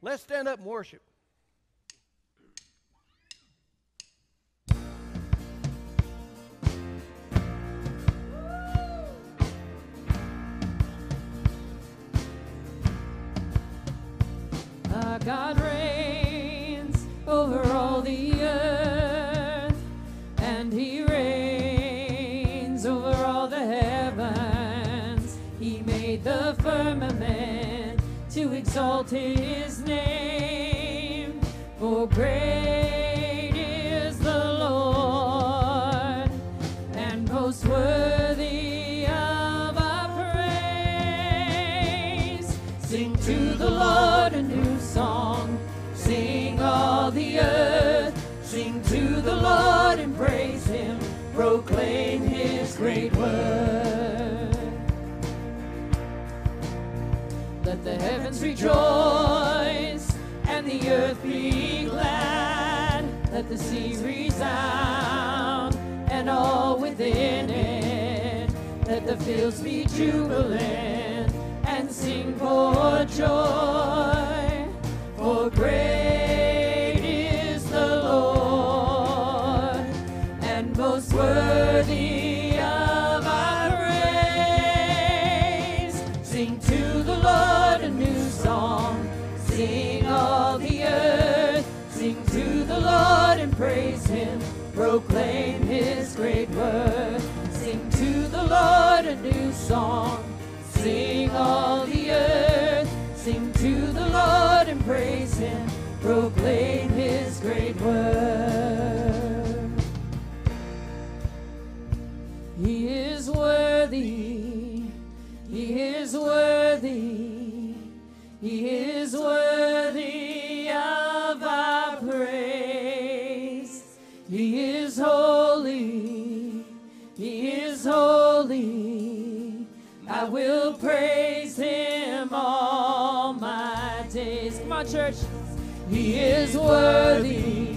Let's stand up and worship. Our God reigns over all the earth, and He reigns over all the heavens. He made the firmament to exalt His Let the heavens rejoice and the earth be glad. Let the sea resound and all within it. Let the fields be jubilant and sing for joy. Song. Sing all the earth. Sing to the Lord and praise Him. Proclaim His great word. Church. He is worthy.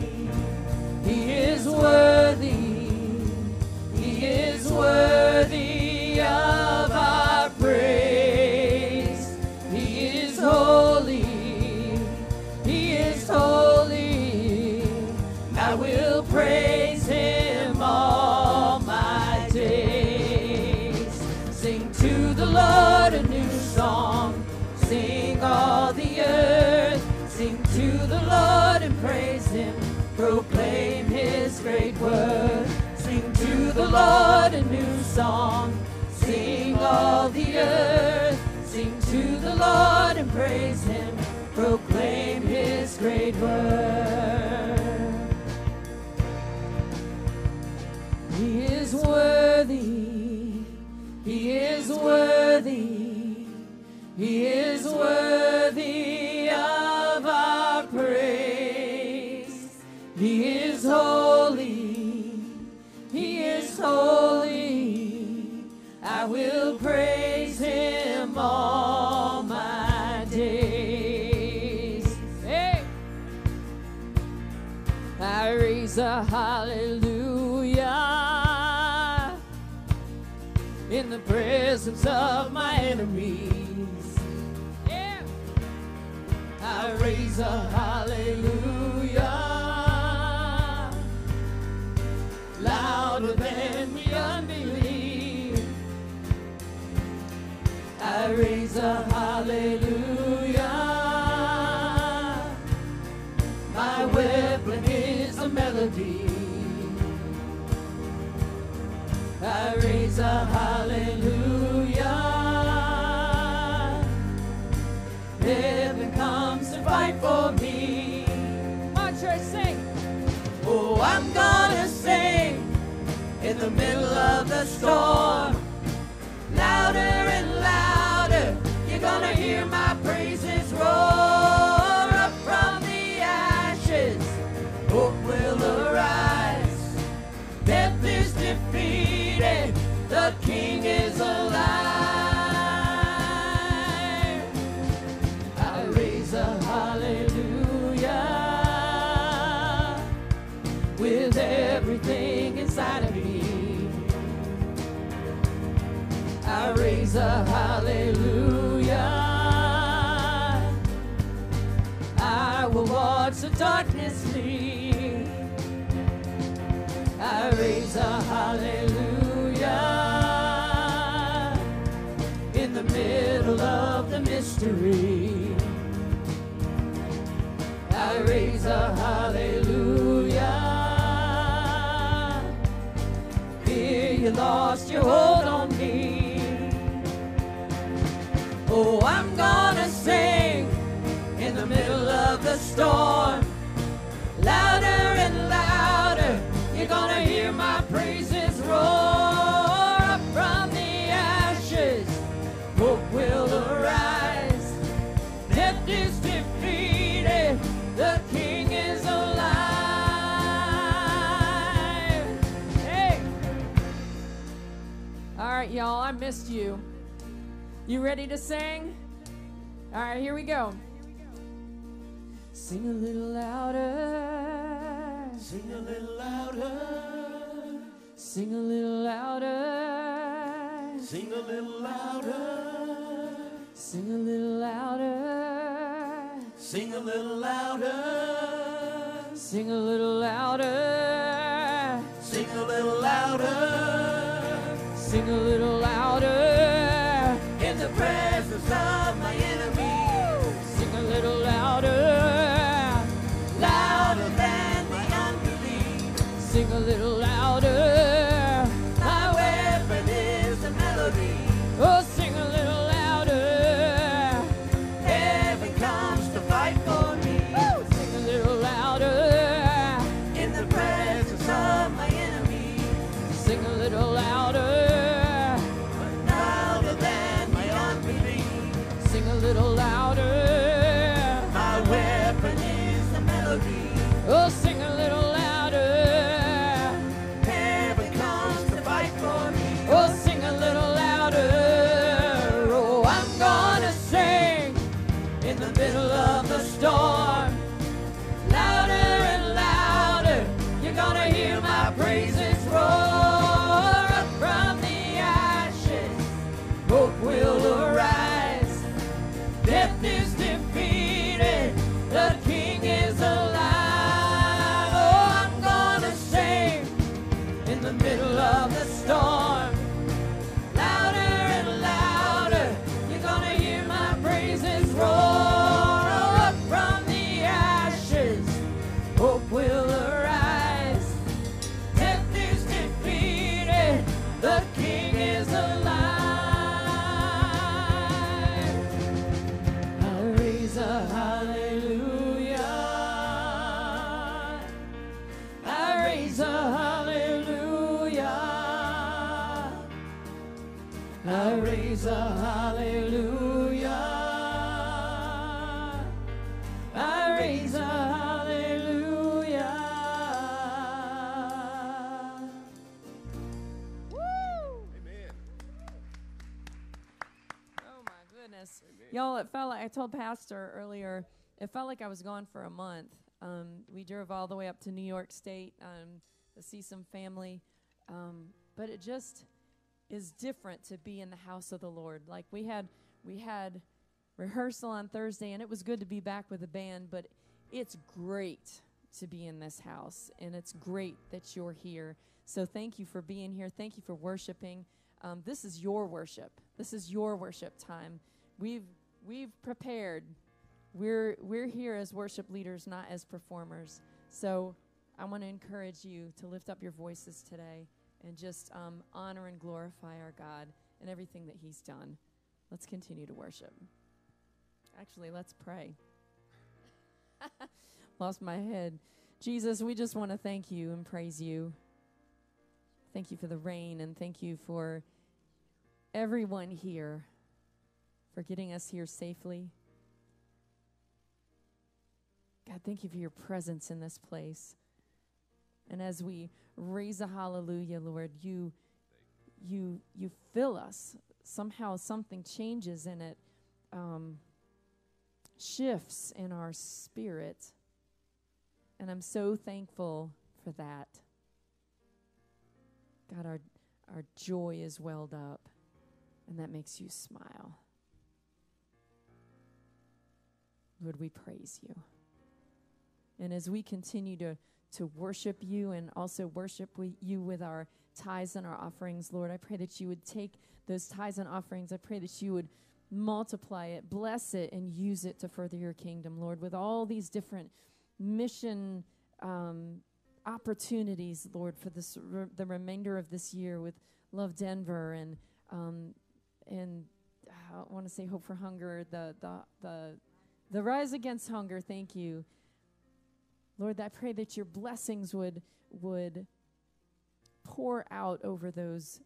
Lord a new song. Sing all the earth. Sing to the Lord and praise him. Proclaim his great word. He is worthy. He is worthy. He is worthy hallelujah in the presence of my enemies. Yeah. I raise a hallelujah louder than the unbelief. I raise a hallelujah. The middle of the storm. I a hallelujah. I will watch the darkness flee. I raise a hallelujah in the middle of the mystery. I raise a hallelujah. Here you lost your hold Oh, I'm gonna sing in the middle of the storm. Louder and louder, you're gonna hear my praises roar up from the ashes. Hope will arise. Death is defeated. The King is alive. Hey. All right, y'all. I missed you. You ready to sing? All right, here we go. Sing a little louder. Sing a little louder. Sing a little louder. Sing a little louder. Sing a little louder. Sing a little louder. Sing a little louder. Sing a little louder. Sing a little told Pastor earlier, it felt like I was gone for a month. Um, we drove all the way up to New York State um, to see some family. Um, but it just is different to be in the house of the Lord. Like we had we had rehearsal on Thursday and it was good to be back with the band, but it's great to be in this house and it's great that you're here. So thank you for being here. Thank you for worshiping. Um, this is your worship. This is your worship time. We've we've prepared. We're we're here as worship leaders, not as performers. So I want to encourage you to lift up your voices today and just um, honor and glorify our God and everything that He's done. Let's continue to worship. Actually, let's pray. Lost my head. Jesus, we just want to thank you and praise you. Thank you for the rain and thank you for everyone here for getting us here safely. God, thank you for your presence in this place. And as we raise a hallelujah, Lord, you you you fill us. Somehow something changes in it, um, shifts in our spirit. And I'm so thankful for that. God, our our joy is welled up, and that makes you smile. Lord, we praise you. And as we continue to, to worship you and also worship you with our tithes and our offerings, Lord, I pray that you would take those tithes and offerings. I pray that you would multiply it, bless it, and use it to further your kingdom, Lord, with all these different mission um, opportunities, Lord, for this re- the remainder of this year with Love Denver and um, and uh, I want to say Hope for Hunger, the the the the Rise Against Hunger. Thank you, Lord. I pray that your blessings would would pour out over those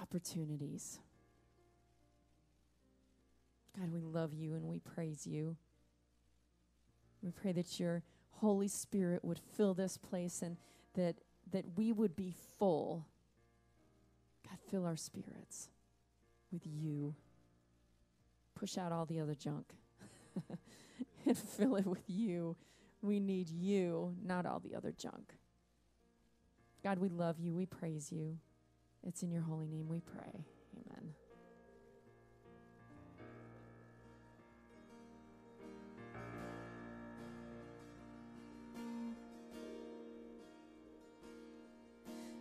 opportunities. God, we love you and we praise you. We pray that your Holy Spirit would fill this place and that that we would be full. God, fill our spirits with you. Push out all the other junk and fill it with you. We need you, not all the other junk. God, we love you. We praise you. It's in your holy name we pray. Amen.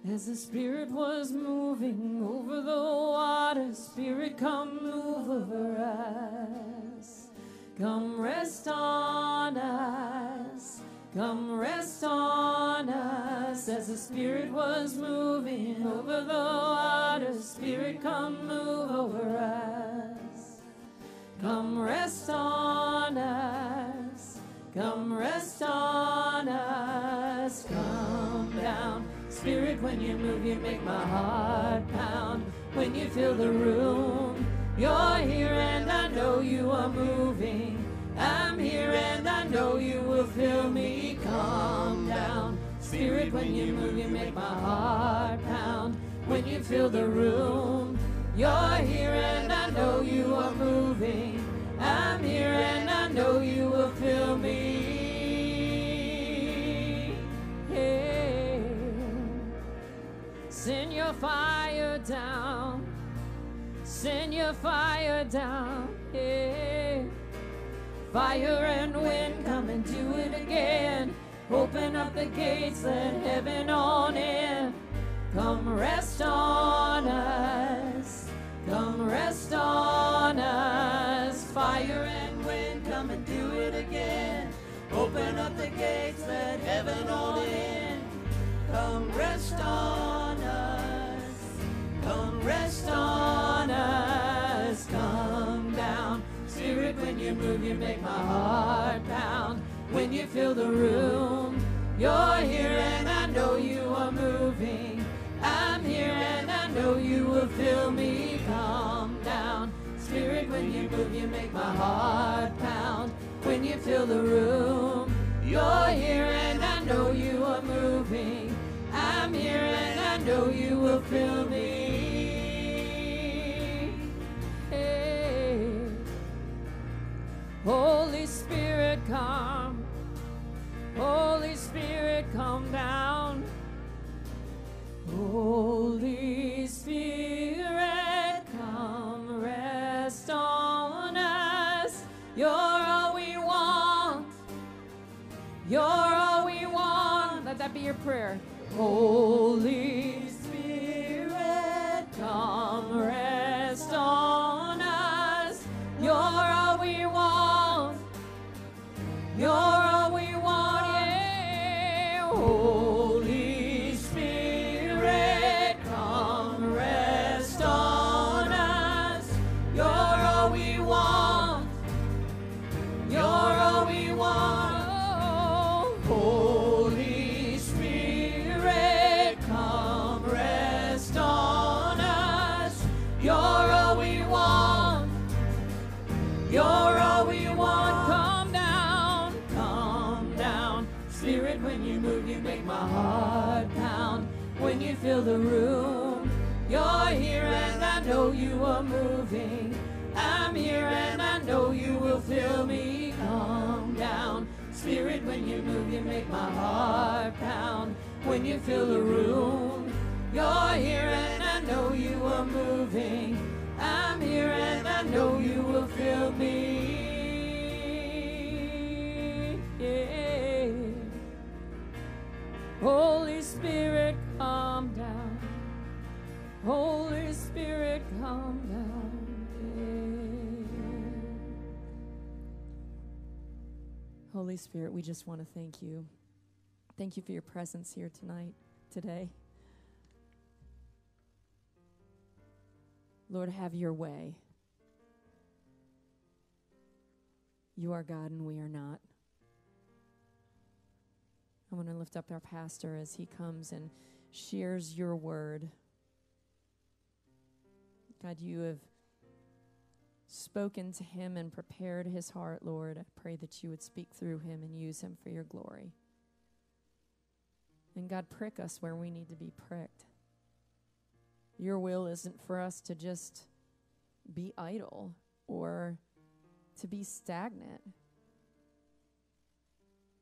As the Spirit was moving over the water, Spirit, come move over us. Come rest on us. Come rest on us. As the Spirit was moving over the water, Spirit, come move over us. Come rest on us. Come rest on us. Come down. Spirit, when you move, you make my heart pound. When you fill the room, you're here and I know you are moving. I'm here and I know you will fill me. Calm down. Spirit, when you move, you make my heart pound. When you fill the room, you're here and I know you are moving. I'm here and I know you will fill me. Send your fire down. Send your fire down. Yeah. Fire and wind, come and do it again. Open up the gates, let heaven on in. Come rest on us. Come rest on us. Fire and wind, come and do it again. Open up the gates, let heaven on in. Come rest on us. Come rest us. Come down. Spirit, when you move, you make my heart pound. When you fill the room, you're here and I know you are moving. I'm here and I know you will fill me. Come down. Spirit, when you move, you make my heart pound. When you fill the room, you're here and I know you are moving. I'm here and I know you will fill me. Holy Spirit, come. Holy Spirit, come down. Holy Spirit, come rest on us. You're all we want. You're all we want. Let that be your prayer. Holy Spirit, come rest make my heart pound when you fill the room. You're here and I know you are moving. I'm here and I know you will fill me. Yeah. Holy Spirit, calm down. Holy Spirit, calm Spirit, we just want to thank you. Thank you for your presence here tonight, today. Lord, have your way. You are God and we are not. I want to lift up our pastor as he comes and shares your word. God, you have spoken to him and prepared his heart, Lord. I pray that you would speak through him and use him for your glory. And God, prick us where we need to be pricked. Your will isn't for us to just be idle or to be stagnant.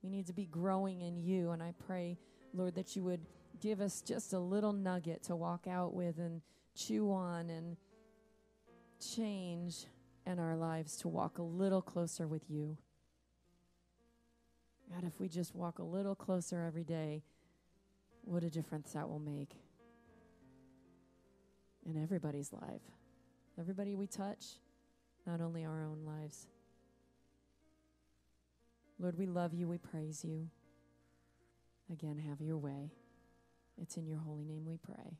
We need to be growing in you. And I pray, Lord, that you would give us just a little nugget to walk out with and chew on and change in our lives to walk a little closer with you. God, if we just walk a little closer every day, what a difference that will make in everybody's life. Everybody we touch, not only our own lives. Lord, we love you. We praise you. Again, have your way. It's in your holy name we pray.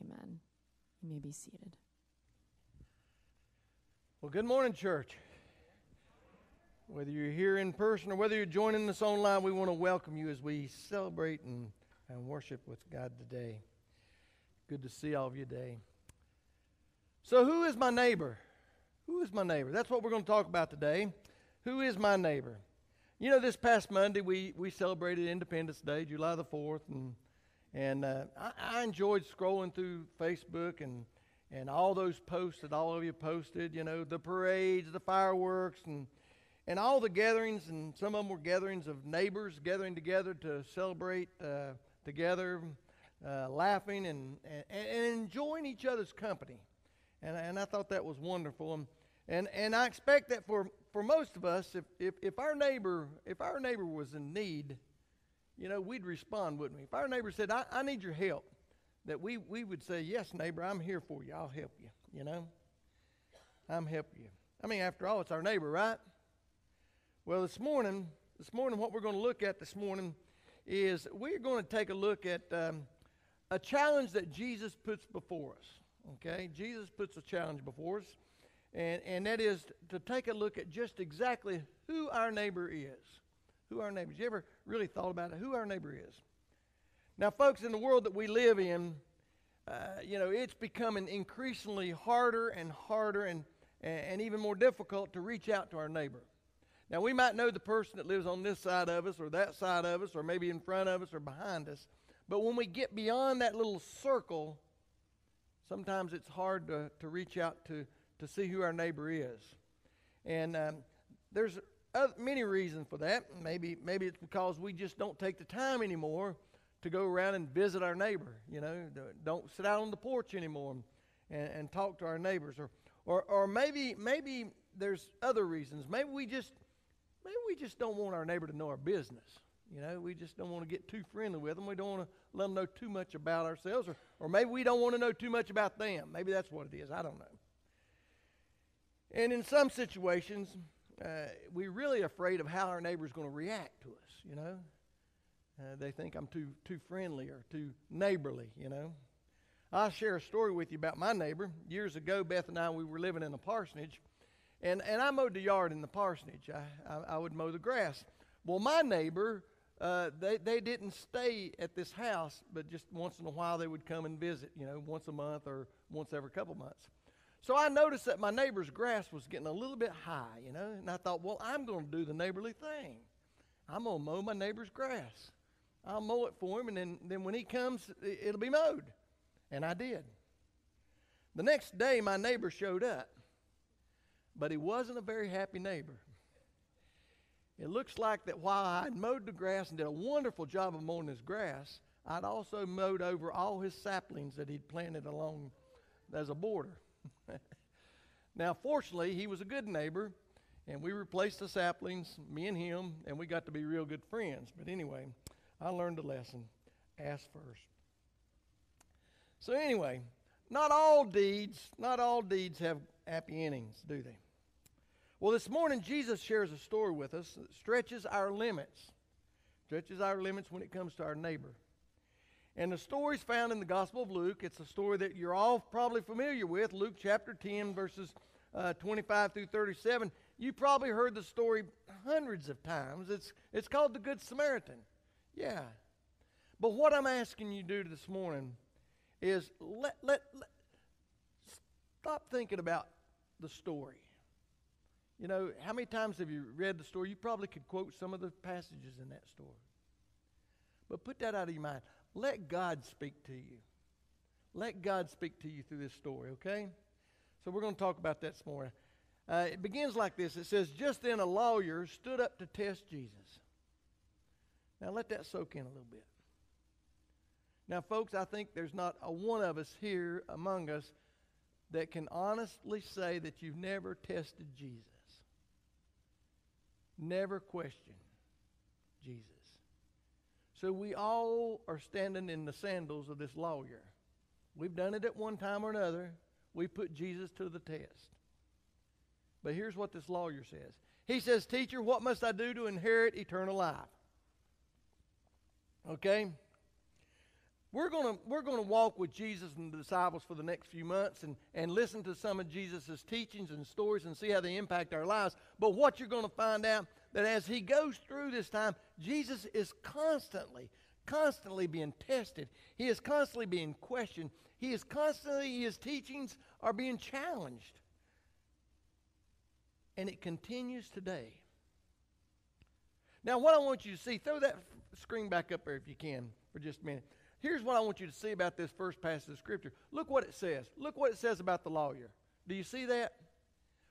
Amen. You may be seated. Well, good morning, church. Whether you're here in person or whether you're joining us online, we want to welcome you as we celebrate and, and worship with God today. Good to see all of you today. So, who is my neighbor? Who is my neighbor? That's what we're going to talk about today. Who is my neighbor? You know, this past Monday we, we celebrated Independence Day, July the 4th, and, and uh, I, I enjoyed scrolling through Facebook and, and all those posts that all of you posted, you know, the parades, the fireworks, and, and all the gatherings, and some of them were gatherings of neighbors gathering together to celebrate uh, together, uh, laughing and, and, and enjoying each other's company and, and I thought that was wonderful. And, and, and I expect that for, for most of us, if, if, if, our neighbor, if our neighbor was in need, you know, we'd respond, wouldn't we? If our neighbor said, I, I need your help, that we, we would say, Yes, neighbor, I'm here for you. I'll help you, you know? I'm helping you. I mean, after all, it's our neighbor, right? Well, this morning, this morning, what we're going to look at this morning is we're going to take a look at um, a challenge that Jesus puts before us. Okay? Jesus puts a challenge before us, and, and that is to take a look at just exactly who our neighbor is. Who our neighbor is. You ever really thought about it? Who our neighbor is? Now, folks, in the world that we live in, uh, you know, it's becoming increasingly harder and harder and, and even more difficult to reach out to our neighbor. Now, we might know the person that lives on this side of us or that side of us or maybe in front of us or behind us, but when we get beyond that little circle, sometimes it's hard to, to reach out to, to see who our neighbor is. And um, there's other, many reasons for that. Maybe, maybe it's because we just don't take the time anymore to go around and visit our neighbor. You know, don't sit out on the porch anymore and, and talk to our neighbors. Or, or, or maybe, maybe there's other reasons. Maybe we just, maybe we just don't want our neighbor to know our business. You know, we just don't want to get too friendly with them. We don't want to let them know too much about ourselves, or, or maybe we don't want to know too much about them. Maybe that's what it is. I don't know. And in some situations, uh, we're really afraid of how our neighbor's going to react to us, you know. Uh, they think I'm too, too friendly or too neighborly, you know. I'll share a story with you about my neighbor. Years ago, Beth and I, we were living in a parsonage, and, and I mowed the yard in the parsonage. I, I, I would mow the grass. Well, my neighbor uh, they, they didn't stay at this house, but just once in a while they would come and visit, you know, once a month or once every couple months. So I noticed that my neighbor's grass was getting a little bit high, you know, and I thought, well, I'm going to do the neighborly thing. I'm going to mow my neighbor's grass. I'll mow it for him, and then, then when he comes, it'll be mowed. And I did. The next day, my neighbor showed up, but he wasn't a very happy neighbor. It looks like that while I'd mowed the grass and did a wonderful job of mowing his grass, I'd also mowed over all his saplings that he'd planted along as a border. now, fortunately, he was a good neighbor, and we replaced the saplings, me and him, and we got to be real good friends. But anyway, I learned a lesson ask first. So, anyway, not all deeds, not all deeds have happy endings, do they? Well, this morning Jesus shares a story with us that stretches our limits. Stretches our limits when it comes to our neighbor. And the story is found in the Gospel of Luke. It's a story that you're all probably familiar with. Luke chapter 10, verses uh, 25 through 37. You probably heard the story hundreds of times. It's, it's called the Good Samaritan. Yeah. But what I'm asking you to do this morning is let, let, let stop thinking about the story. You know, how many times have you read the story? You probably could quote some of the passages in that story. But put that out of your mind. Let God speak to you. Let God speak to you through this story, okay? So we're going to talk about that this morning. Uh, it begins like this it says, Just then a lawyer stood up to test Jesus. Now let that soak in a little bit. Now, folks, I think there's not a one of us here among us that can honestly say that you've never tested Jesus, never questioned Jesus. So we all are standing in the sandals of this lawyer. We've done it at one time or another. We put Jesus to the test. But here's what this lawyer says He says, Teacher, what must I do to inherit eternal life? Okay? We're going to we're gonna walk with Jesus and the disciples for the next few months and, and listen to some of Jesus' teachings and stories and see how they impact our lives. But what you're going to find out that as he goes through this time, Jesus is constantly, constantly being tested. He is constantly being questioned. He is constantly, his teachings are being challenged. And it continues today. Now, what I want you to see, throw that screen back up there if you can for just a minute. Here's what I want you to see about this first passage of Scripture. Look what it says. Look what it says about the lawyer. Do you see that?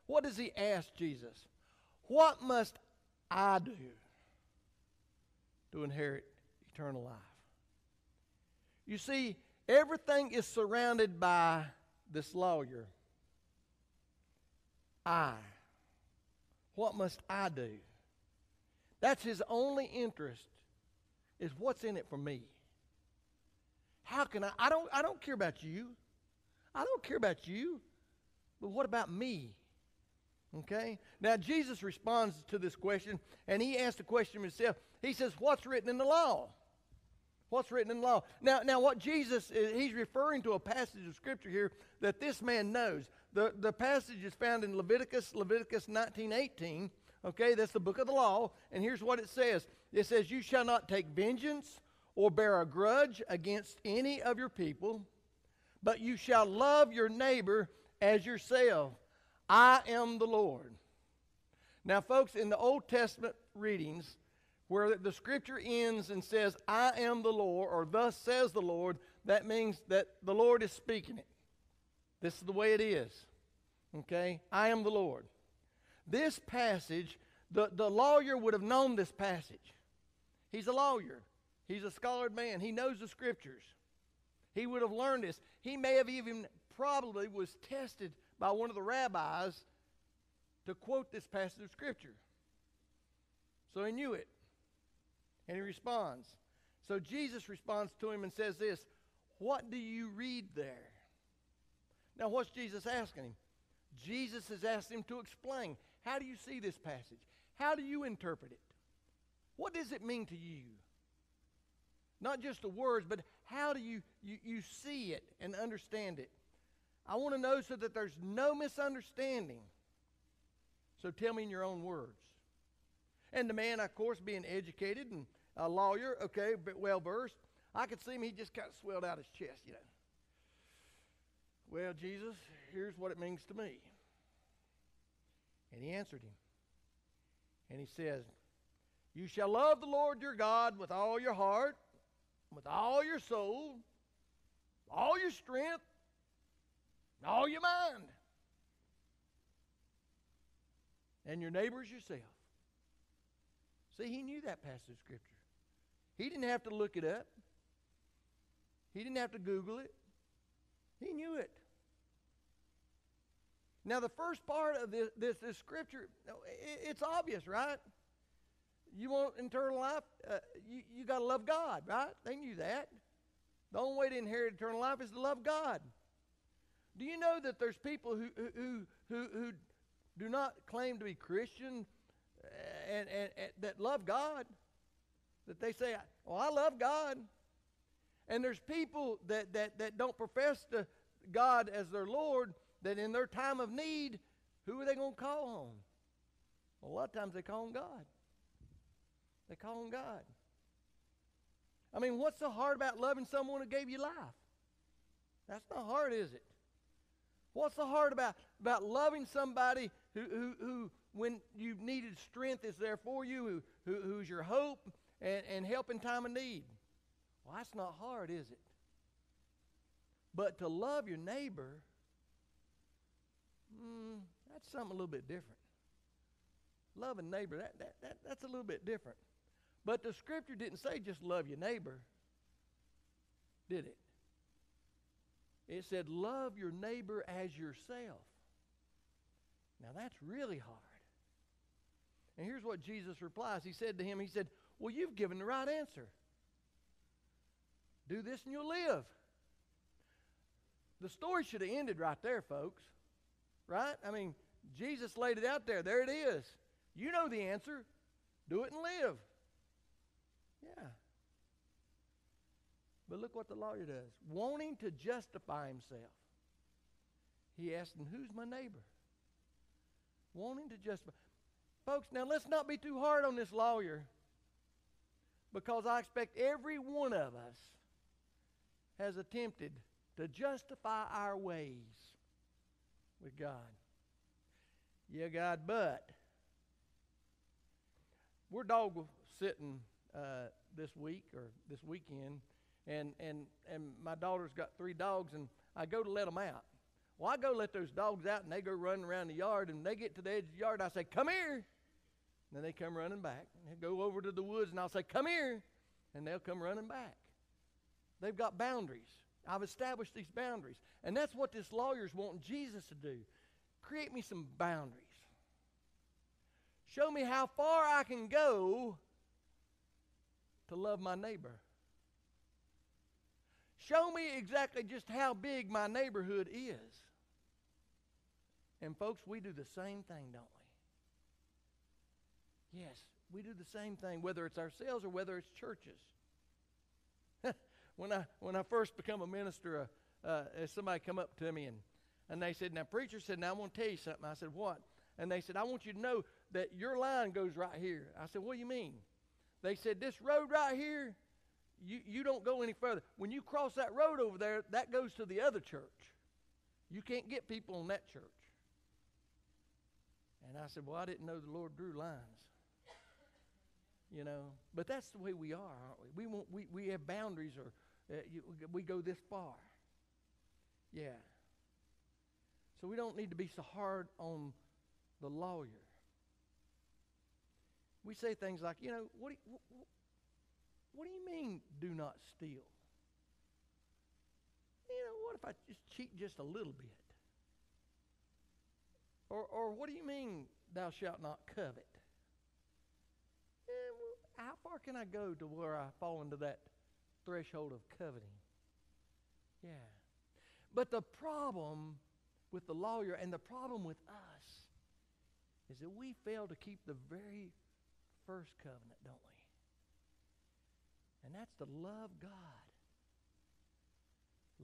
What does he ask Jesus? What must I do to inherit eternal life? You see, everything is surrounded by this lawyer. I. What must I do? That's his only interest is what's in it for me. How can I? I don't, I don't care about you. I don't care about you. But what about me? Okay? Now, Jesus responds to this question, and he asks the question himself. He says, What's written in the law? What's written in the law? Now, now what Jesus is, he's referring to a passage of Scripture here that this man knows. The, the passage is found in Leviticus, Leviticus 19:18. Okay, that's the book of the law. And here's what it says it says, You shall not take vengeance or bear a grudge against any of your people, but you shall love your neighbor as yourself. I am the Lord. Now, folks, in the Old Testament readings, where the scripture ends and says, I am the Lord, or thus says the Lord, that means that the Lord is speaking it. This is the way it is. Okay? I am the Lord. This passage, the, the lawyer would have known this passage. He's a lawyer. He's a scholared man. He knows the scriptures. He would have learned this. He may have even probably was tested by one of the rabbis to quote this passage of scripture. So he knew it. And he responds. So Jesus responds to him and says this, "What do you read there?" Now what's Jesus asking him? Jesus has asked him to explain. How do you see this passage? How do you interpret it? What does it mean to you? Not just the words, but how do you, you, you see it and understand it? I want to know so that there's no misunderstanding. So tell me in your own words. And the man, of course, being educated and a lawyer, okay, but well versed, I could see him, he just kind of swelled out his chest, you know. Well, Jesus, here's what it means to me. And he answered him. And he says, You shall love the Lord your God with all your heart, with all your soul, all your strength, all your mind, and your neighbors yourself. See, he knew that passage of Scripture. He didn't have to look it up, he didn't have to Google it. He knew it. Now, the first part of this, this, this scripture, it's obvious, right? You want eternal life? Uh, you you got to love God, right? They knew that. The only way to inherit eternal life is to love God. Do you know that there's people who, who, who, who do not claim to be Christian and, and, and that love God? That they say, "Oh, I love God," and there's people that that that don't profess to God as their Lord. That in their time of need, who are they going to call on? Well, a lot of times they call on God. They call on God. I mean, what's so hard about loving someone who gave you life? That's not hard, is it? What's so hard about, about loving somebody who, who, who, when you needed strength, is there for you, who, who, who's your hope and, and help in time of need? Well, that's not hard, is it? But to love your neighbor, mm, that's something a little bit different. Love a neighbor, that, that, that, that's a little bit different. But the scripture didn't say just love your neighbor, did it? It said, Love your neighbor as yourself. Now that's really hard. And here's what Jesus replies. He said to him, He said, Well, you've given the right answer. Do this and you'll live. The story should have ended right there, folks. Right? I mean, Jesus laid it out there. There it is. You know the answer. Do it and live. Yeah. But look what the lawyer does. Wanting to justify himself, he asked him, Who's my neighbor? Wanting to justify. Folks, now let's not be too hard on this lawyer because I expect every one of us has attempted to justify our ways with God. Yeah, God, but we're dog sitting uh, this week or this weekend, and, and, and my daughter's got three dogs, and I go to let them out. Well, I go let those dogs out, and they go running around the yard, and they get to the edge of the yard. I say, "Come here," and then they come running back. They go over to the woods, and I'll say, "Come here," and they'll come running back. They've got boundaries. I've established these boundaries, and that's what this lawyer's wanting Jesus to do. Create me some boundaries. Show me how far I can go to love my neighbor. Show me exactly just how big my neighborhood is. And, folks, we do the same thing, don't we? Yes, we do the same thing, whether it's ourselves or whether it's churches. When, I, when I first become a minister, uh, uh, somebody come up to me and, and they said, Now, preacher said, Now, I want to tell you something. I said, What? And they said, I want you to know that your line goes right here. I said, What do you mean? They said, This road right here, you, you don't go any further. When you cross that road over there, that goes to the other church. You can't get people on that church. And I said, Well, I didn't know the Lord drew lines. You know, but that's the way we are, aren't we? We, want, we, we have boundaries or uh, you, we go this far. Yeah. So we don't need to be so hard on the lawyer. We say things like, you know, what do you, what, what do you mean do not steal? You know, what if I just cheat just a little bit? Or, or what do you mean thou shalt not covet? How far can I go to where I fall into that threshold of coveting? Yeah. But the problem with the lawyer and the problem with us is that we fail to keep the very first covenant, don't we? And that's to love God.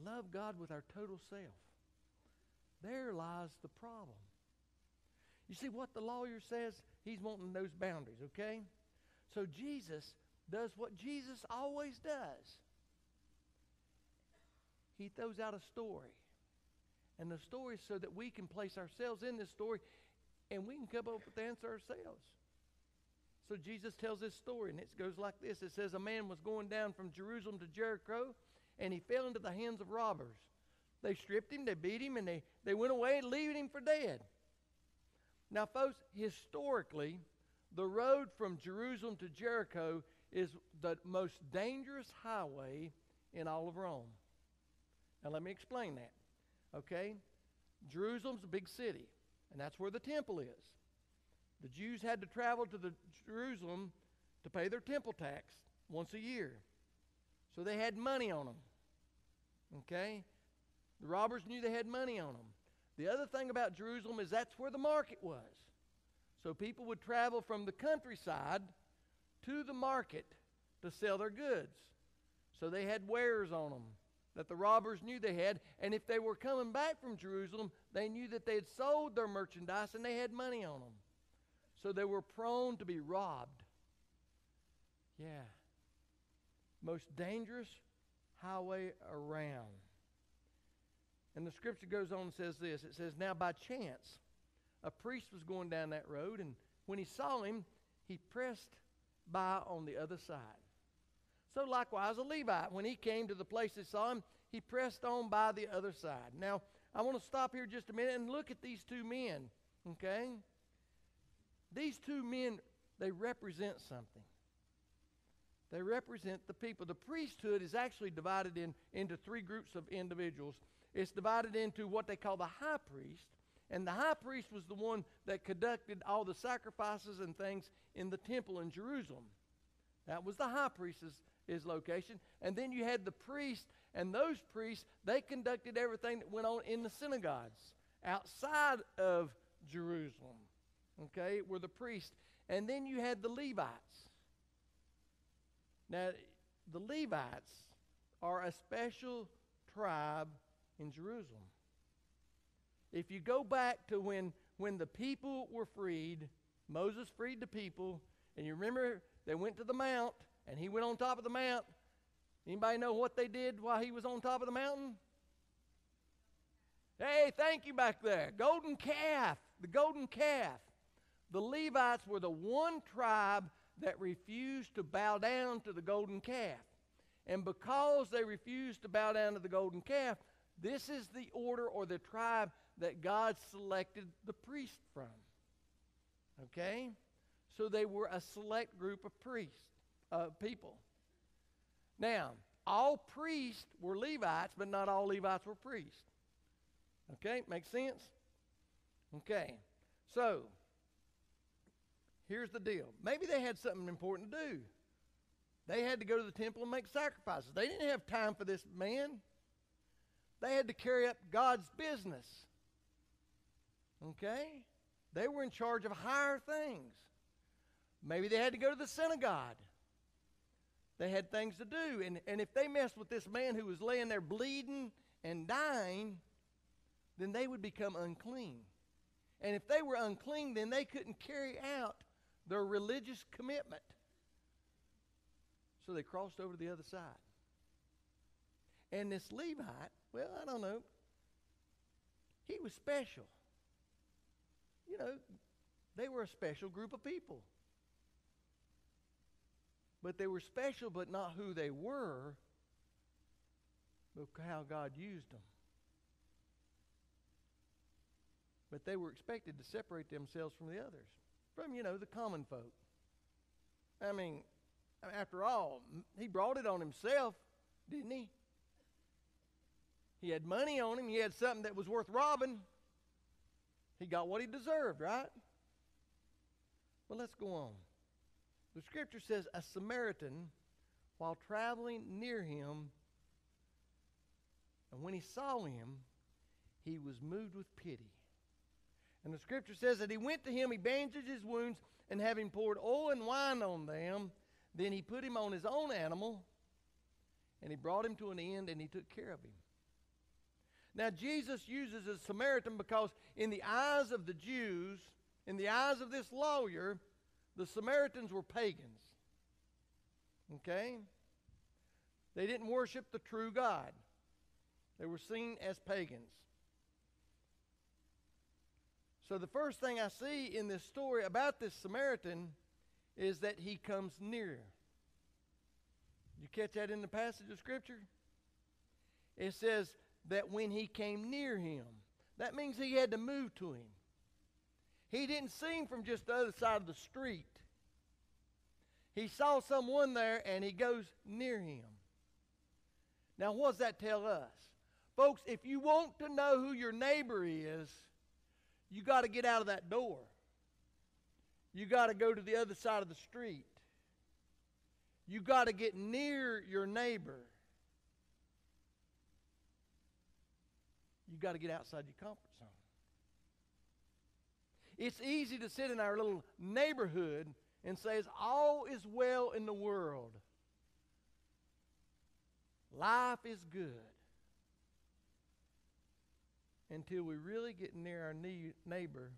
Love God with our total self. There lies the problem. You see what the lawyer says? He's wanting those boundaries, okay? So Jesus does what Jesus always does. He throws out a story. And the story is so that we can place ourselves in this story and we can come up with the answer ourselves. So Jesus tells this story, and it goes like this It says, A man was going down from Jerusalem to Jericho, and he fell into the hands of robbers. They stripped him, they beat him, and they, they went away, leaving him for dead. Now, folks, historically, the road from Jerusalem to Jericho is the most dangerous highway in all of Rome. Now, let me explain that. Okay? Jerusalem's a big city, and that's where the temple is. The Jews had to travel to the Jerusalem to pay their temple tax once a year. So they had money on them. Okay? The robbers knew they had money on them. The other thing about Jerusalem is that's where the market was. So people would travel from the countryside to the market to sell their goods. So they had wares on them that the robbers knew they had. And if they were coming back from Jerusalem, they knew that they had sold their merchandise and they had money on them. So they were prone to be robbed. Yeah. Most dangerous highway around. And the scripture goes on and says this it says, Now by chance, a priest was going down that road, and when he saw him, he pressed by on the other side. So likewise, a Levite, when he came to the place they saw him, he pressed on by the other side. Now, I want to stop here just a minute and look at these two men, okay? These two men, they represent something. They represent the people. The priesthood is actually divided in, into three groups of individuals. It's divided into what they call the high priest, and the high priest was the one that conducted all the sacrifices and things in the temple in Jerusalem. That was the high priest's his location. And then you had the priests, and those priests, they conducted everything that went on in the synagogues outside of Jerusalem. Okay, were the priests. And then you had the Levites. Now, the Levites are a special tribe in Jerusalem. If you go back to when, when the people were freed, Moses freed the people, and you remember they went to the mount, and he went on top of the mount. Anybody know what they did while he was on top of the mountain? Hey, thank you back there. Golden calf. The golden calf. The Levites were the one tribe that refused to bow down to the golden calf. And because they refused to bow down to the golden calf, this is the order or the tribe that God selected the priest from. Okay? So they were a select group of priests, uh, people. Now, all priests were Levites, but not all Levites were priests. Okay? Makes sense? Okay. So, here's the deal. Maybe they had something important to do. They had to go to the temple and make sacrifices. They didn't have time for this man. They had to carry up God's business. Okay? They were in charge of higher things. Maybe they had to go to the synagogue. They had things to do. And, and if they messed with this man who was laying there bleeding and dying, then they would become unclean. And if they were unclean, then they couldn't carry out their religious commitment. So they crossed over to the other side. And this Levite, well, I don't know, he was special. You know, they were a special group of people. But they were special, but not who they were, but how God used them. But they were expected to separate themselves from the others, from, you know, the common folk. I mean, after all, he brought it on himself, didn't he? He had money on him. He had something that was worth robbing. He got what he deserved, right? But let's go on. The scripture says a Samaritan, while traveling near him, and when he saw him, he was moved with pity. And the scripture says that he went to him, he bandaged his wounds, and having poured oil and wine on them, then he put him on his own animal, and he brought him to an end, and he took care of him. Now, Jesus uses a Samaritan because, in the eyes of the Jews, in the eyes of this lawyer, the Samaritans were pagans. Okay? They didn't worship the true God, they were seen as pagans. So, the first thing I see in this story about this Samaritan is that he comes near. You catch that in the passage of Scripture? It says that when he came near him, that means he had to move to him. He didn't see him from just the other side of the street. He saw someone there and he goes near him. Now, what does that tell us? Folks, if you want to know who your neighbor is, you got to get out of that door. You got to go to the other side of the street. You got to get near your neighbor. You got to get outside your comfort zone. It's easy to sit in our little neighborhood and say, All is well in the world. Life is good. Until we really get near our neighbor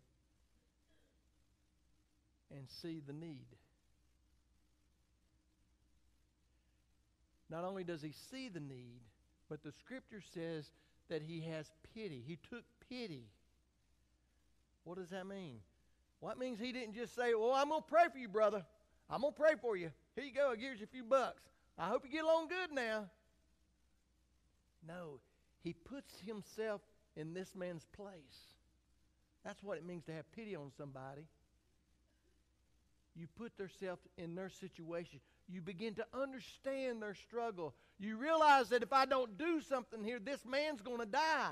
and see the need. Not only does he see the need, but the scripture says that he has pity. He took pity. What does that mean? Well, that means he didn't just say, Well, I'm going to pray for you, brother. I'm going to pray for you. Here you go. I give you a few bucks. I hope you get along good now. No, he puts himself in this man's place. That's what it means to have pity on somebody. You put yourself in their situation. You begin to understand their struggle. You realize that if I don't do something here, this man's going to die.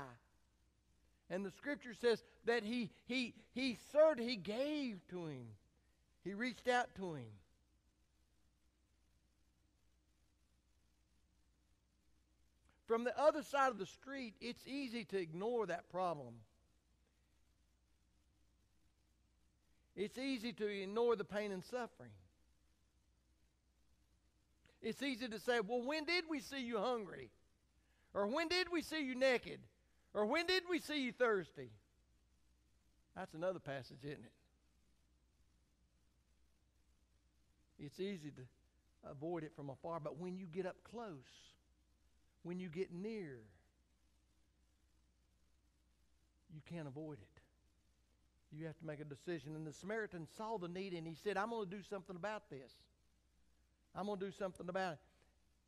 And the scripture says that he he he served, he gave to him. He reached out to him. From the other side of the street, it's easy to ignore that problem. It's easy to ignore the pain and suffering. It's easy to say, well, when did we see you hungry? Or when did we see you naked? Or when did we see you thirsty? That's another passage, isn't it? It's easy to avoid it from afar, but when you get up close, when you get near, you can't avoid it. You have to make a decision. And the Samaritan saw the need and he said, I'm going to do something about this. I'm going to do something about it.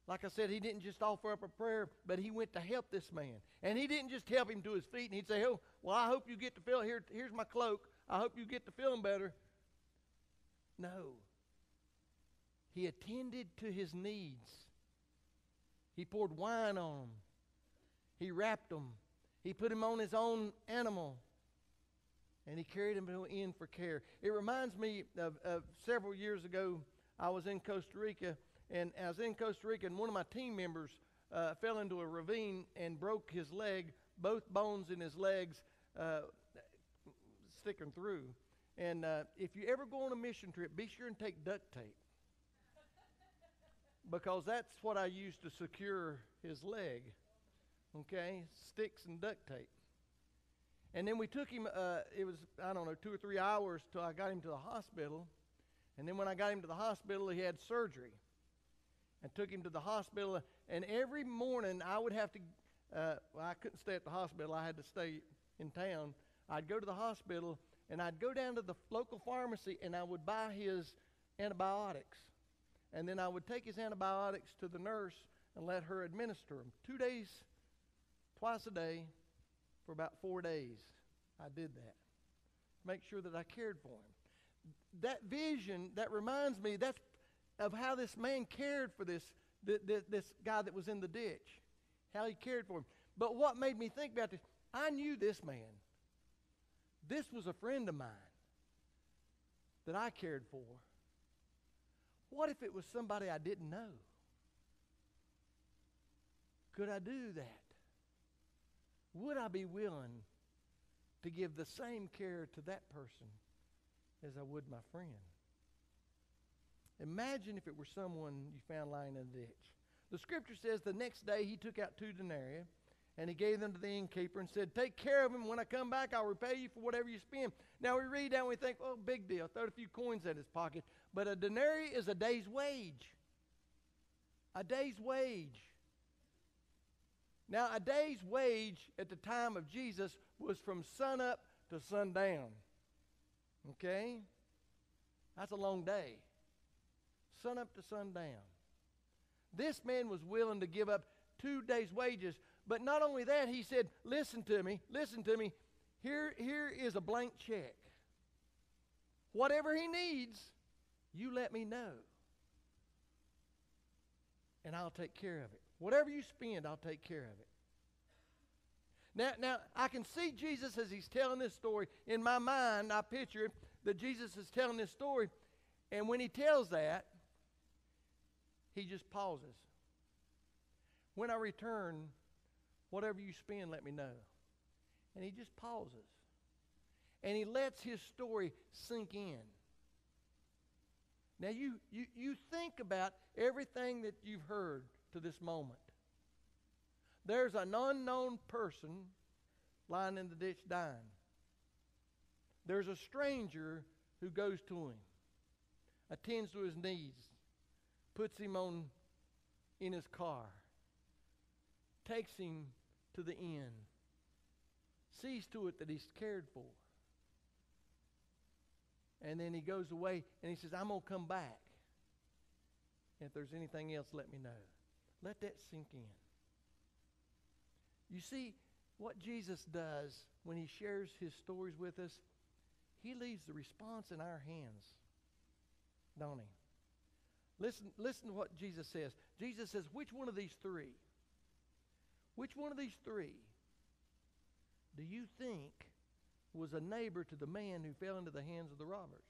Like I said, he didn't just offer up a prayer, but he went to help this man. And he didn't just help him to his feet and he'd say, Oh, well, I hope you get to feel here, here's my cloak. I hope you get to feeling better. No. He attended to his needs. He poured wine on him. He wrapped him. He put him on his own animal. And he carried him in for care. It reminds me of, of several years ago, I was in Costa Rica and I was in Costa Rica, and one of my team members uh, fell into a ravine and broke his leg, both bones in his legs uh, sticking through. And uh, if you ever go on a mission trip, be sure and take duct tape. because that's what I used to secure his leg. Okay? Sticks and duct tape. And then we took him, uh, it was, I don't know, two or three hours till I got him to the hospital. And then when I got him to the hospital, he had surgery and took him to the hospital. And every morning I would have to, uh, well, I couldn't stay at the hospital. I had to stay in town. I'd go to the hospital and I'd go down to the local pharmacy and I would buy his antibiotics. And then I would take his antibiotics to the nurse and let her administer them. Two days, twice a day, for about four days. I did that. Make sure that I cared for him. That vision, that reminds me, that's of how this man cared for this, this, this guy that was in the ditch, how he cared for him. But what made me think about this, I knew this man. This was a friend of mine that I cared for. What if it was somebody I didn't know? Could I do that? Would I be willing to give the same care to that person as I would my friend? Imagine if it were someone you found lying in a ditch. The scripture says the next day he took out two denarii and he gave them to the innkeeper and said, Take care of him. When I come back, I'll repay you for whatever you spend. Now we read that and we think, Oh, big deal. Throw a few coins in his pocket. But a denarii is a day's wage. A day's wage. Now, a day's wage at the time of Jesus was from sunup to sundown. Okay? That's a long day sun up to sundown. This man was willing to give up two days' wages. But not only that, he said, Listen to me, listen to me. Here, here is a blank check. Whatever he needs, you let me know. And I'll take care of it. Whatever you spend, I'll take care of it. Now, now I can see Jesus as he's telling this story. In my mind, I picture that Jesus is telling this story. And when he tells that, he just pauses. When I return, whatever you spend, let me know. And he just pauses. And he lets his story sink in. Now, you, you, you think about everything that you've heard to this moment. There's an unknown person lying in the ditch dying. There's a stranger who goes to him, attends to his needs, puts him on in his car, takes him to the inn, sees to it that he's cared for. And then he goes away and he says, I'm going to come back. If there's anything else, let me know. Let that sink in. You see, what Jesus does when he shares his stories with us, he leaves the response in our hands, don't he? Listen, listen to what Jesus says. Jesus says, which one of these three, which one of these three do you think was a neighbor to the man who fell into the hands of the robbers?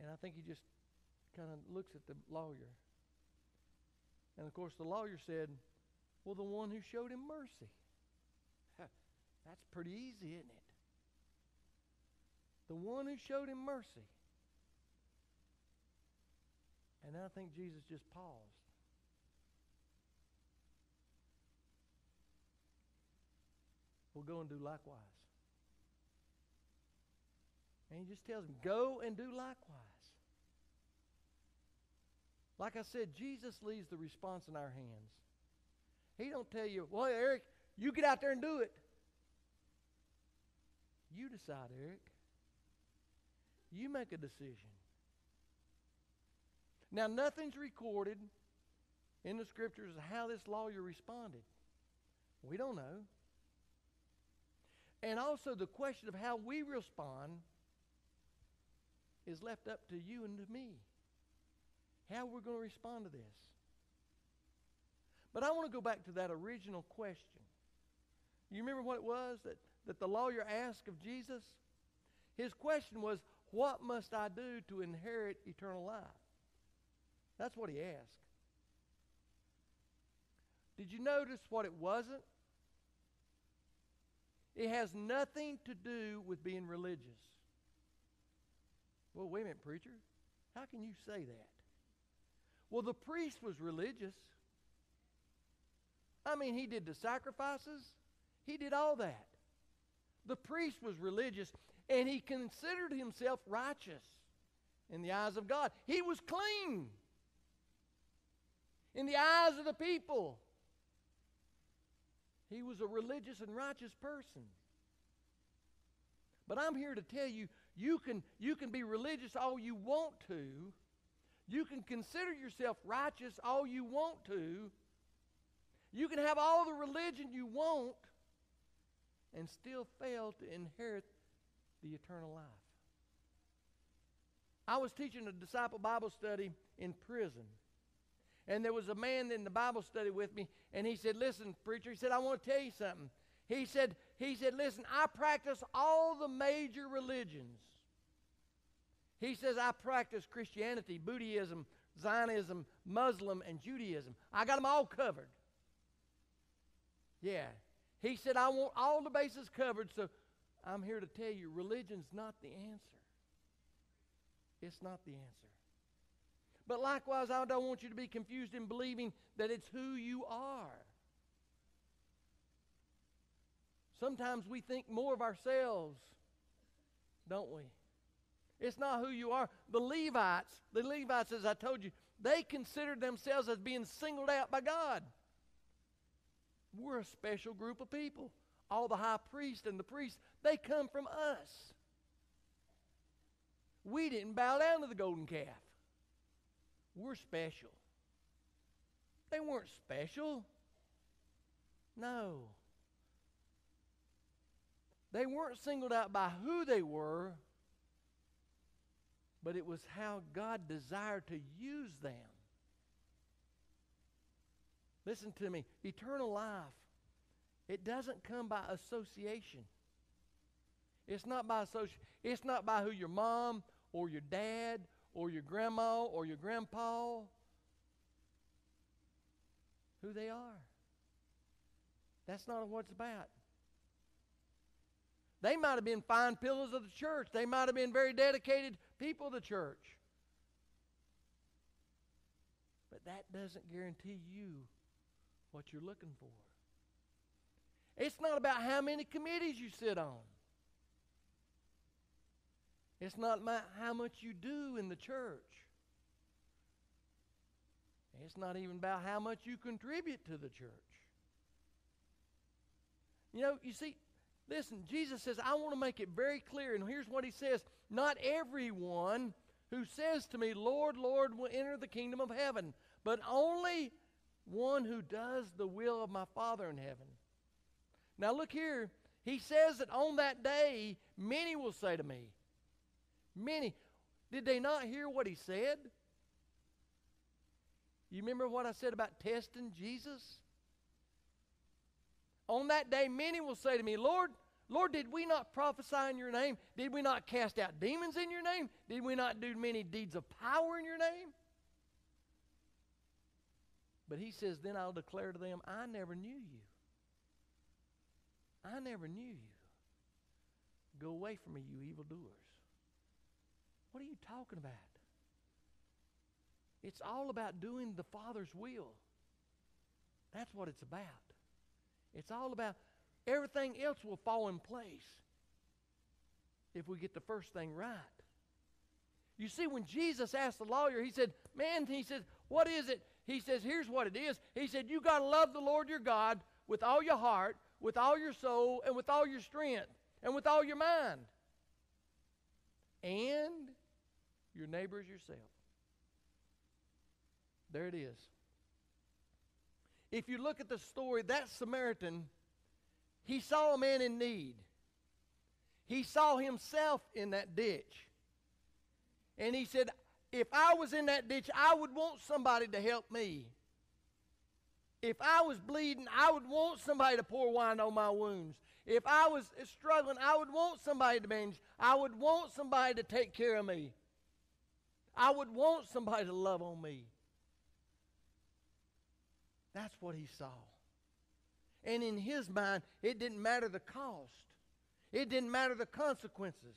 And I think he just kind of looks at the lawyer. And of course, the lawyer said, Well, the one who showed him mercy. That's pretty easy, isn't it? The one who showed him mercy. And I think Jesus just paused. We'll go and do likewise. And he just tells him, Go and do likewise. Like I said, Jesus leaves the response in our hands. He don't tell you, well, Eric, you get out there and do it. You decide, Eric. You make a decision. Now, nothing's recorded in the scriptures of how this lawyer responded. We don't know. And also, the question of how we respond is left up to you and to me how we're going to respond to this. But I want to go back to that original question. You remember what it was that, that the lawyer asked of Jesus? His question was, What must I do to inherit eternal life? That's what he asked. Did you notice what it wasn't? It has nothing to do with being religious. Well, wait a minute, preacher. How can you say that? Well, the priest was religious. I mean, he did the sacrifices, he did all that. The priest was religious, and he considered himself righteous in the eyes of God. He was clean in the eyes of the people. He was a religious and righteous person. But I'm here to tell you, you can, you can be religious all you want to, you can consider yourself righteous all you want to. You can have all the religion you want and still fail to inherit the eternal life. I was teaching a disciple Bible study in prison. And there was a man in the Bible study with me, and he said, Listen, preacher, he said, I want to tell you something. He said, he said, Listen, I practice all the major religions. He says, I practice Christianity, Buddhism, Zionism, Muslim, and Judaism. I got them all covered. Yeah. He said, I want all the bases covered, so I'm here to tell you religion's not the answer. It's not the answer. But likewise, I don't want you to be confused in believing that it's who you are. Sometimes we think more of ourselves, don't we? It's not who you are. The Levites, the Levites, as I told you, they considered themselves as being singled out by God. We're a special group of people. All the high priests and the priests, they come from us. We didn't bow down to the golden calf. We're special. They weren't special. No. They weren't singled out by who they were, but it was how God desired to use them. Listen to me. Eternal life, it doesn't come by association. It's not by association. It's not by who your mom or your dad or your grandma or your grandpa who they are. That's not what it's about. They might have been fine pillars of the church. They might have been very dedicated people of the church. But that doesn't guarantee you what you're looking for. It's not about how many committees you sit on. It's not how much you do in the church. It's not even about how much you contribute to the church. You know, you see, listen, Jesus says, I want to make it very clear. And here's what he says Not everyone who says to me, Lord, Lord, will enter the kingdom of heaven, but only one who does the will of my Father in heaven. Now, look here. He says that on that day, many will say to me, Many. Did they not hear what he said? You remember what I said about testing Jesus? On that day, many will say to me, Lord, Lord, did we not prophesy in your name? Did we not cast out demons in your name? Did we not do many deeds of power in your name? But he says, Then I'll declare to them, I never knew you. I never knew you. Go away from me, you evildoers. What are you talking about? It's all about doing the Father's will. That's what it's about. It's all about everything else will fall in place if we get the first thing right. You see, when Jesus asked the lawyer, he said, Man, he said, what is it? He says, Here's what it is. He said, You got to love the Lord your God with all your heart, with all your soul, and with all your strength, and with all your mind. And your neighbor is yourself. There it is. If you look at the story, that Samaritan, he saw a man in need. He saw himself in that ditch. And he said, If I was in that ditch, I would want somebody to help me. If I was bleeding, I would want somebody to pour wine on my wounds. If I was struggling, I would want somebody to manage. I would want somebody to take care of me. I would want somebody to love on me. That's what he saw. And in his mind, it didn't matter the cost, it didn't matter the consequences.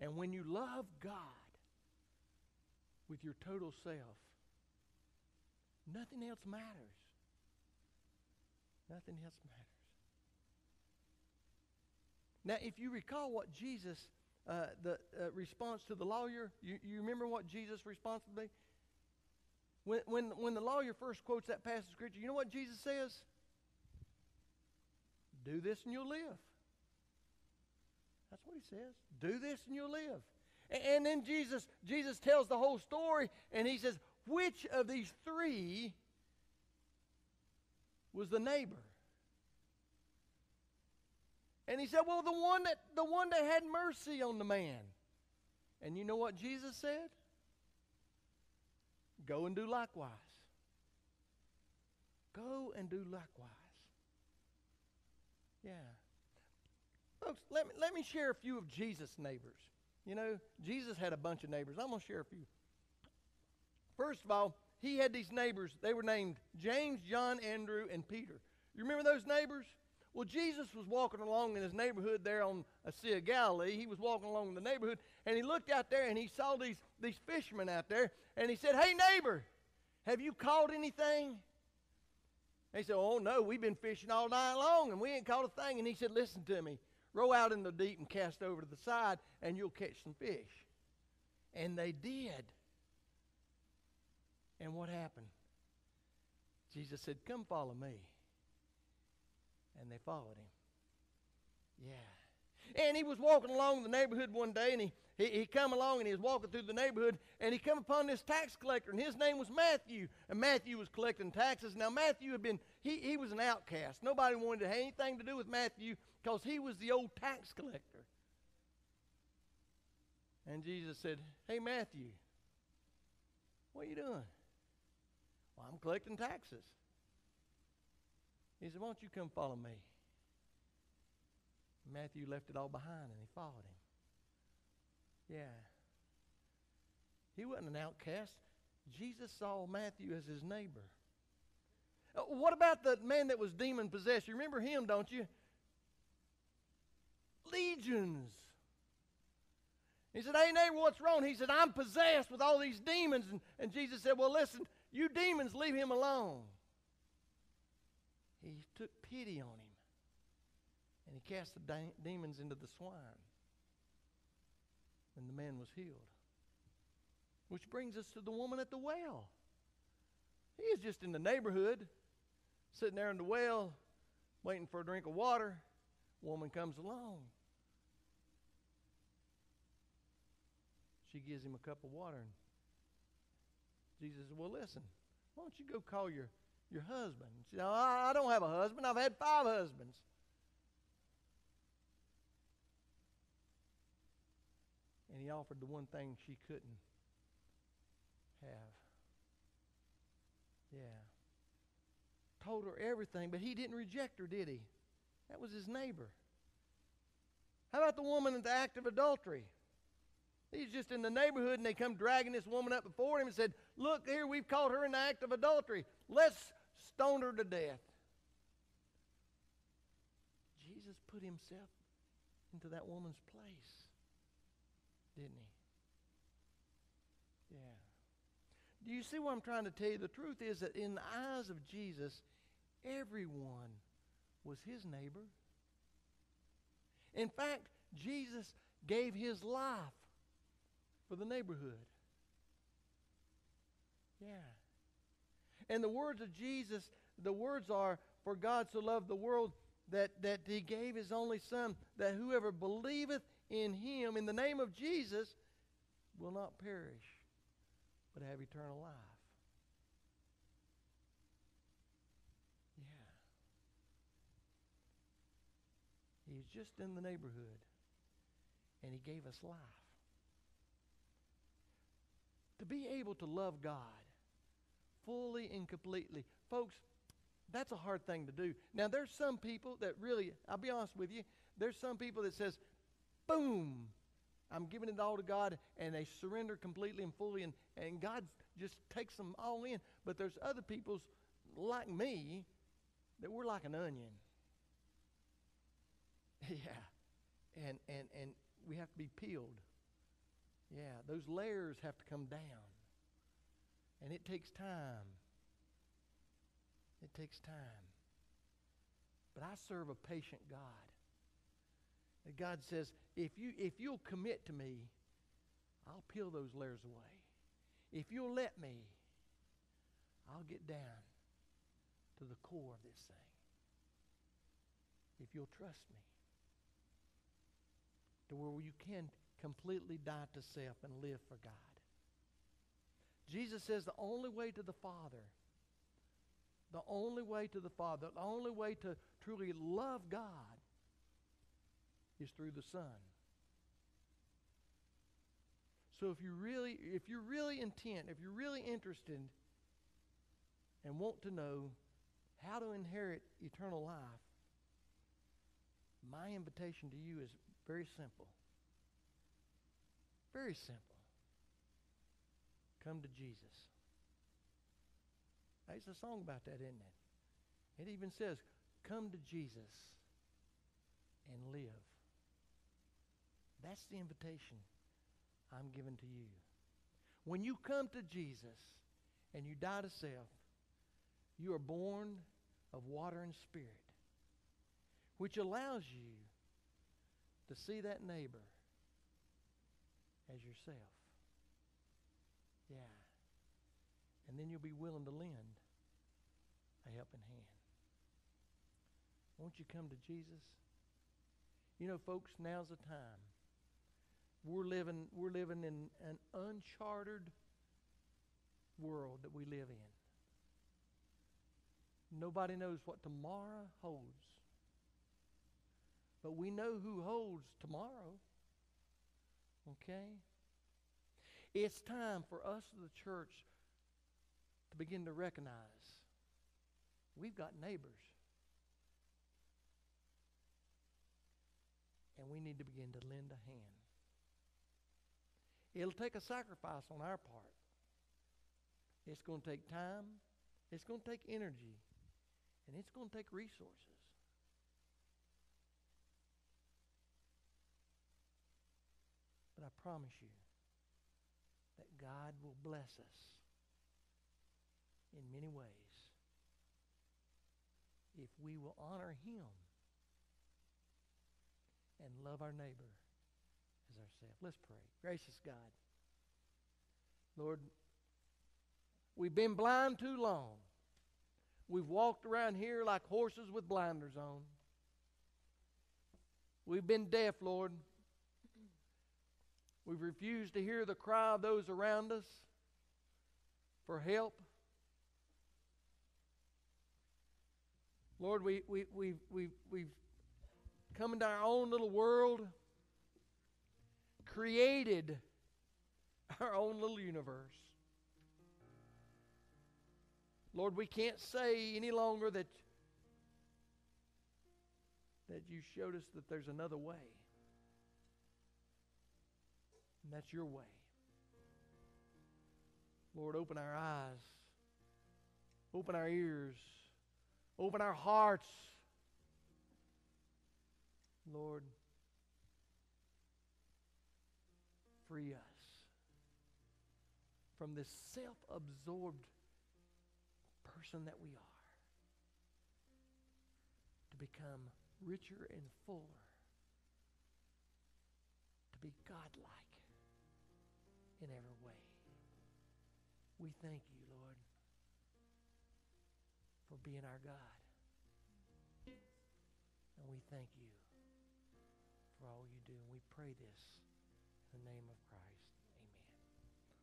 And when you love God with your total self, nothing else matters. Nothing else matters. Now, if you recall what Jesus, uh, the uh, response to the lawyer, you, you remember what Jesus' response would be? When, when, when the lawyer first quotes that passage of Scripture, you know what Jesus says? Do this and you'll live. That's what he says. Do this and you'll live. And, and then Jesus, Jesus tells the whole story, and he says, which of these three was the neighbor? And he said, Well, the one that the one that had mercy on the man. And you know what Jesus said? Go and do likewise. Go and do likewise. Yeah. Folks, let me, let me share a few of Jesus' neighbors. You know, Jesus had a bunch of neighbors. I'm going to share a few. First of all, he had these neighbors. They were named James, John, Andrew, and Peter. You remember those neighbors? Well, Jesus was walking along in his neighborhood there on a Sea of Galilee. He was walking along in the neighborhood, and he looked out there and he saw these, these fishermen out there, and he said, Hey, neighbor, have you caught anything? They said, Oh, no, we've been fishing all night long, and we ain't caught a thing. And he said, Listen to me. Row out in the deep and cast over to the side, and you'll catch some fish. And they did. And what happened? Jesus said, Come follow me and they followed him. Yeah. And he was walking along the neighborhood one day, and he, he, he come along and he was walking through the neighborhood, and he come upon this tax collector, and his name was Matthew. And Matthew was collecting taxes. Now, Matthew had been, he, he was an outcast. Nobody wanted to have anything to do with Matthew because he was the old tax collector. And Jesus said, Hey, Matthew, what are you doing? Well, I'm collecting taxes. He said, Why don't you come follow me? Matthew left it all behind and he followed him. Yeah. He wasn't an outcast. Jesus saw Matthew as his neighbor. Uh, what about the man that was demon possessed? You remember him, don't you? Legions. He said, Hey, neighbor, what's wrong? He said, I'm possessed with all these demons. And, and Jesus said, Well, listen, you demons, leave him alone. He took pity on him and he cast the de- demons into the swine. And the man was healed. Which brings us to the woman at the well. He is just in the neighborhood, sitting there in the well, waiting for a drink of water. Woman comes along. She gives him a cup of water. And Jesus said, Well, listen, why don't you go call your, your husband? She said, oh, I don't have a husband. I've had five husbands. And he offered the one thing she couldn't have. Yeah. Told her everything, but he didn't reject her, did he? That was his neighbor. How about the woman in the act of adultery? He's just in the neighborhood and they come dragging this woman up before him and said, Look here, we've caught her in the act of adultery. Let's stone her to death. Jesus put himself into that woman's place, didn't he? Yeah. Do you see what I'm trying to tell you? The truth is that in the eyes of Jesus, everyone was his neighbor. In fact, Jesus gave his life for the neighborhood. Yeah. And the words of Jesus, the words are, For God so loved the world that, that he gave his only Son, that whoever believeth in him, in the name of Jesus, will not perish, but have eternal life. Yeah. He's just in the neighborhood, and he gave us life. To be able to love God fully and completely. Folks, that's a hard thing to do. Now, there's some people that really, I'll be honest with you, there's some people that says, boom, I'm giving it all to God, and they surrender completely and fully, and, and God just takes them all in. But there's other people like me that we're like an onion. Yeah. And, and, and we have to be peeled. Yeah, those layers have to come down. And it takes time. It takes time. But I serve a patient God. And God says, if, you, if you'll commit to me, I'll peel those layers away. If you'll let me, I'll get down to the core of this thing. If you'll trust me. To where you can completely die to self and live for God. Jesus says the only way to the Father, the only way to the Father, the only way to truly love God is through the Son. So if you really if you're really intent, if you're really interested and want to know how to inherit eternal life, my invitation to you is very simple. Very simple. Come to Jesus. There's a song about that, isn't it? It even says, Come to Jesus and live. That's the invitation I'm giving to you. When you come to Jesus and you die to self, you are born of water and spirit, which allows you to see that neighbor as yourself. Yeah. And then you'll be willing to lend a helping hand. Won't you come to Jesus? You know, folks, now's the time. We're living, we're living in an uncharted world that we live in. Nobody knows what tomorrow holds. But we know who holds tomorrow. Okay? It's time for us, the church, to begin to recognize we've got neighbors. And we need to begin to lend a hand. It'll take a sacrifice on our part. It's going to take time. It's going to take energy. And it's going to take resources. But I promise you that God will bless us in many ways if we will honor Him and love our neighbor as ourselves. Let's pray. Gracious God, Lord, we've been blind too long. We've walked around here like horses with blinders on. We've been deaf, Lord. We've refused to hear the cry of those around us for help. Lord, we, we, we, we, we've come into our own little world, created our own little universe. Lord, we can't say any longer that, that you showed us that there's another way. And that's your way. Lord, open our eyes, open our ears, open our hearts. Lord, free us from this self absorbed person that we are to become richer and fuller, to be godlike in every way. We thank you, Lord, for being our God. And we thank you for all you do. And we pray this in the name of Christ. Amen.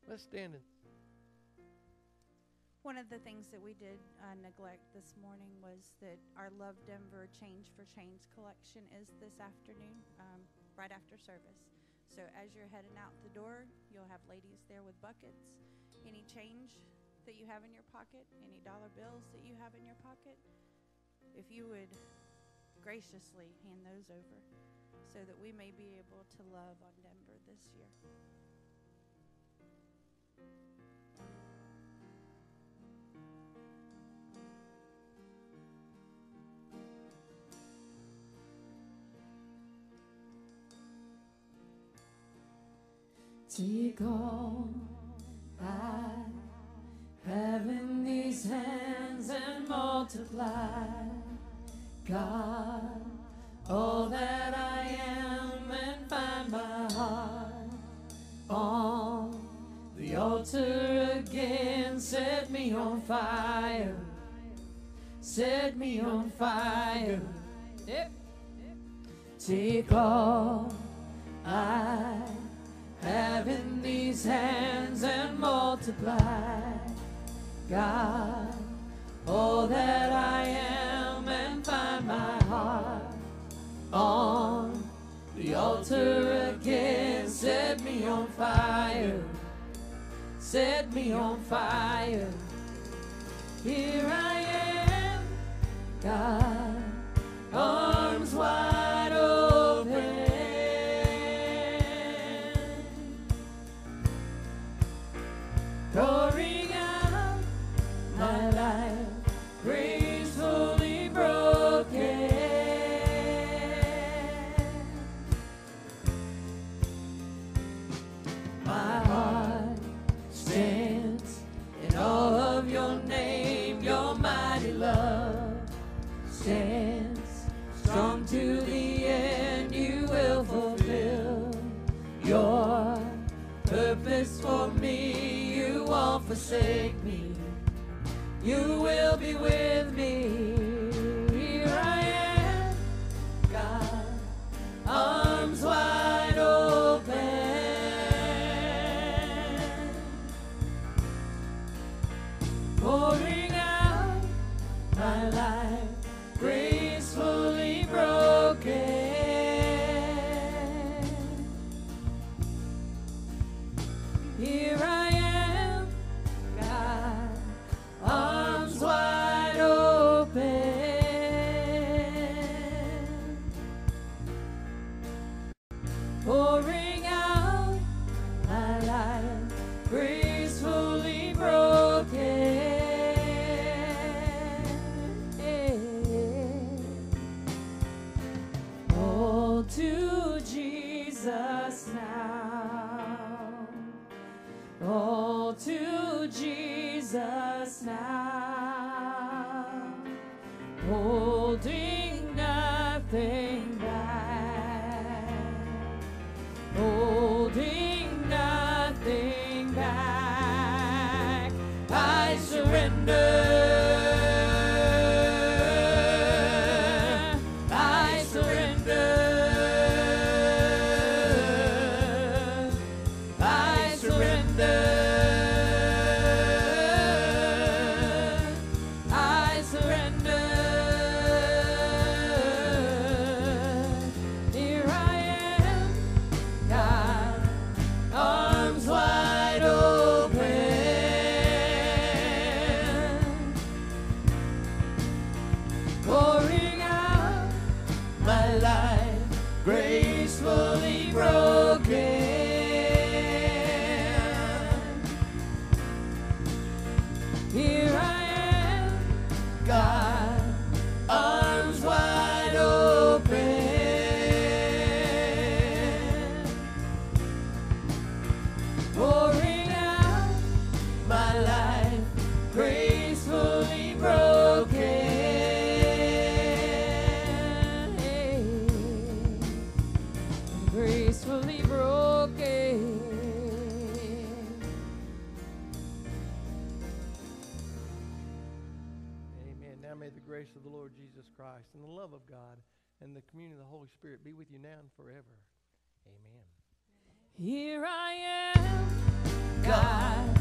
Let's stand and one of the things that we did uh, neglect this morning was that our Love Denver Change for Change collection is this afternoon, um, right after service. So as you're heading out the door, you'll have ladies there with buckets. Any change that you have in your pocket, any dollar bills that you have in your pocket, if you would graciously hand those over so that we may be able to love on Denver this year. Take all I have in these hands and multiply, God, all that I am and find my heart on the altar again. Set me on fire, set me on fire. Take all I have in these hands and multiply, God, all that I am and find my heart on the altar again. Set me on fire, set me on fire. Here I am, God, arms wide forever. Amen. Here I am, God,